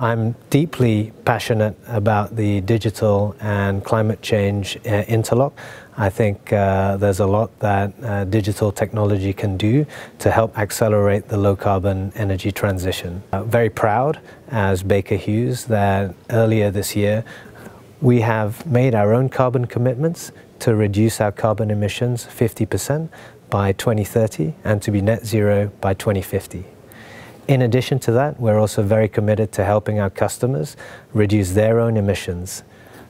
I'm deeply passionate about the digital and climate change uh, interlock. I think uh, there's a lot that uh, digital technology can do to help accelerate the low carbon energy transition. Uh, very proud as Baker Hughes that earlier this year we have made our own carbon commitments to reduce our carbon emissions 50% by 2030 and to be net zero by 2050. In addition to that, we're also very committed to helping our customers reduce their own emissions.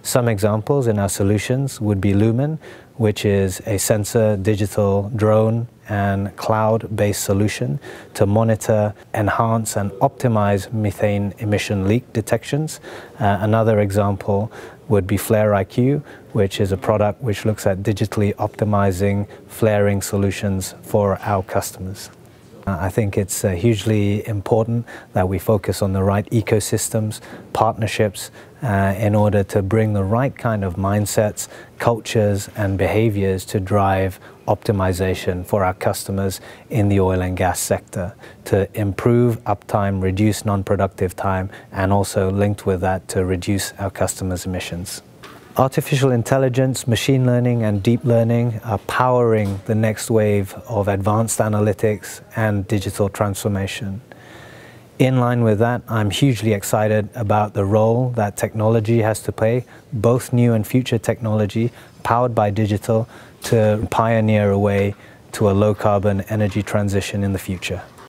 Some examples in our solutions would be Lumen, which is a sensor, digital, drone, and cloud-based solution to monitor, enhance, and optimize methane emission leak detections. Uh, another example would be Flare IQ, which is a product which looks at digitally optimizing flaring solutions for our customers. I think it's uh, hugely important that we focus on the right ecosystems, partnerships, uh, in order to bring the right kind of mindsets, cultures, and behaviors to drive optimization for our customers in the oil and gas sector to improve uptime, reduce non productive time, and also linked with that to reduce our customers' emissions. Artificial intelligence, machine learning and deep learning are powering the next wave of advanced analytics and digital transformation. In line with that, I'm hugely excited about the role that technology has to play, both new and future technology powered by digital to pioneer a way to a low carbon energy transition in the future.